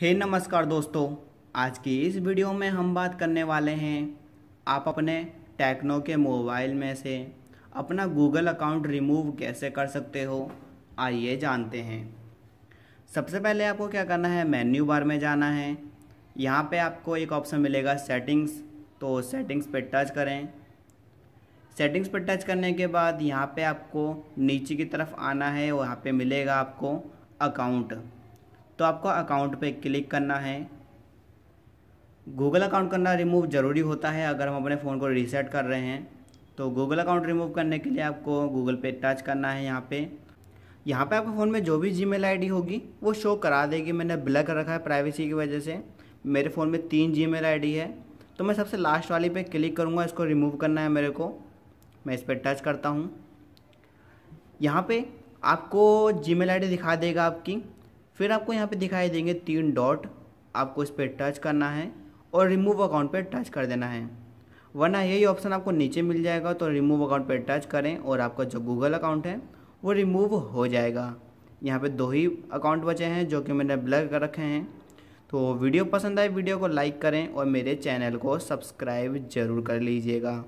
हे नमस्कार दोस्तों, आज की इस वीडियो में हम बात करने वाले हैं, आप अपने टेक्नो के मोबाइल में से अपना गूगल अकाउंट रिमूव कैसे कर सकते हो, आइए जानते हैं। सबसे पहले आपको क्या करना है, मेन्यू बार में जाना है। यहाँ पे आपको एक ऑप्शन मिलेगा सेटिंग्स तो सेटिंग्स पे टच करें। सेटिंग्स पर टच करने के बाद यहाँ पे आपको नीचे की तरफ़ आना है और यहाँ पे मिलेगा आपको अकाउंट। तो आपको अकाउंट पे क्लिक करना है। गूगल अकाउंट करना रिमूव ज़रूरी होता है अगर हम अपने फ़ोन को रीसेट कर रहे हैं। तो गूगल अकाउंट रिमूव करने के लिए आपको गूगल पे टच करना है यहाँ पे। यहाँ पे आपके फ़ोन में जो भी जी मेल होगी, वो शो करा देगी। मैंने ब्लैक रखा है प्राइवेसी की वजह से। मेरे फ़ोन में तीन जी मेल है। तो मैं सबसे लास्ट वाली पे क्लिक करूँगा, इसको रिमूव करना है मेरे को। मैं इस पर टच करता हूँ। यहाँ पे आपको जी मेल दिखा देगा आपकी। फिर आपको यहाँ पे दिखाई देंगे तीन डॉट, आपको इस पर टच करना है और रिमूव अकाउंट पे टच कर देना है। वरना यही ऑप्शन आपको नीचे मिल जाएगा तो रिमूव अकाउंट पे टच करें और आपका जो गूगल अकाउंट है, वो रिमूव हो जाएगा। यहाँ पे दो ही अकाउंट बचे हैं जो कि मैंने ब्लैक कर रखे हैं। तो वीडियो पसंद आए, वीडियो को लाइक करें और मेरे चैनल को सब्सक्राइब ज़रूर कर लीजिएगा।